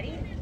Ready?